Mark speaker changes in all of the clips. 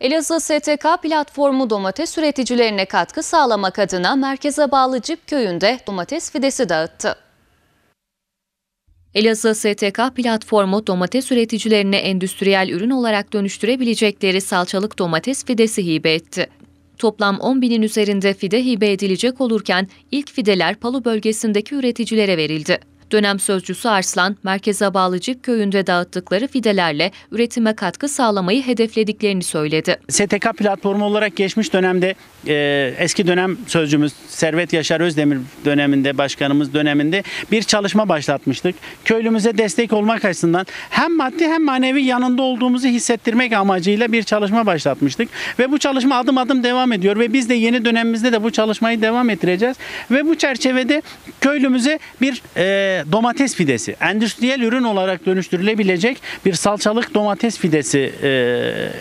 Speaker 1: Elazığ STK platformu domates üreticilerine katkı sağlamak adına merkeze bağlı Cip köyünde domates fidesi dağıttı. Elazığ STK platformu domates üreticilerine endüstriyel ürün olarak dönüştürebilecekleri salçalık domates fidesi hibe etti. Toplam 10 binin üzerinde fide hibe edilecek olurken ilk fideler Palu bölgesindeki üreticilere verildi. Dönem sözcüsü Arslan, merkeze bağlı Cip köyünde dağıttıkları fidelerle üretime katkı sağlamayı hedeflediklerini söyledi.
Speaker 2: STK platformu olarak geçmiş dönemde e, eski dönem sözcümüz Servet Yaşar Özdemir döneminde başkanımız döneminde bir çalışma başlatmıştık. Köylümüze destek olmak açısından hem maddi hem manevi yanında olduğumuzu hissettirmek amacıyla bir çalışma başlatmıştık. Ve bu çalışma adım adım devam ediyor ve biz de yeni dönemimizde de bu çalışmayı devam ettireceğiz. Ve bu çerçevede köylümüze bir e, domates fidesi, endüstriyel ürün olarak dönüştürülebilecek bir salçalık domates fidesi e,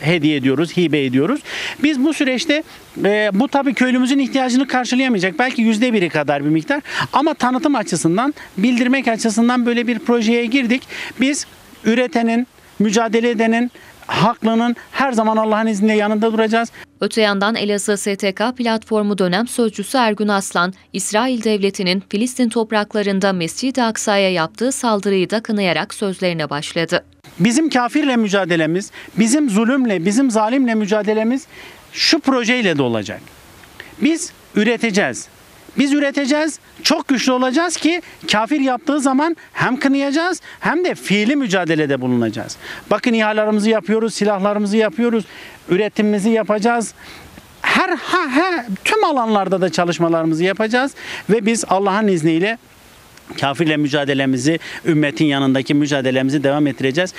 Speaker 2: hediye ediyoruz, hibe ediyoruz. Biz bu süreçte e, bu tabii köylümüzün ihtiyacını karşılayamayacak. Belki yüzde biri kadar bir miktar. Ama tanıtım açısından, bildirmek açısından böyle bir projeye girdik. Biz üretenin, mücadele edenin, haklının her zaman Allah'ın izniyle yanında duracağız.
Speaker 1: Öte yandan Elazığ STK platformu dönem sözcüsü Ergün Aslan, İsrail devletinin Filistin topraklarında Mescid-i Aksa'ya yaptığı saldırıyı da kınayarak sözlerine başladı.
Speaker 2: Bizim kafirle mücadelemiz, bizim zulümle, bizim zalimle mücadelemiz şu projeyle de olacak. Biz üreteceğiz. Biz üreteceğiz, çok güçlü olacağız ki kafir yaptığı zaman hem kınayacağız hem de fiili mücadelede bulunacağız. Bakın İHA'larımızı yapıyoruz, silahlarımızı yapıyoruz, üretimimizi yapacağız. Her ha, ha, tüm alanlarda da çalışmalarımızı yapacağız ve biz Allah'ın izniyle kafirle mücadelemizi, ümmetin yanındaki mücadelemizi devam ettireceğiz.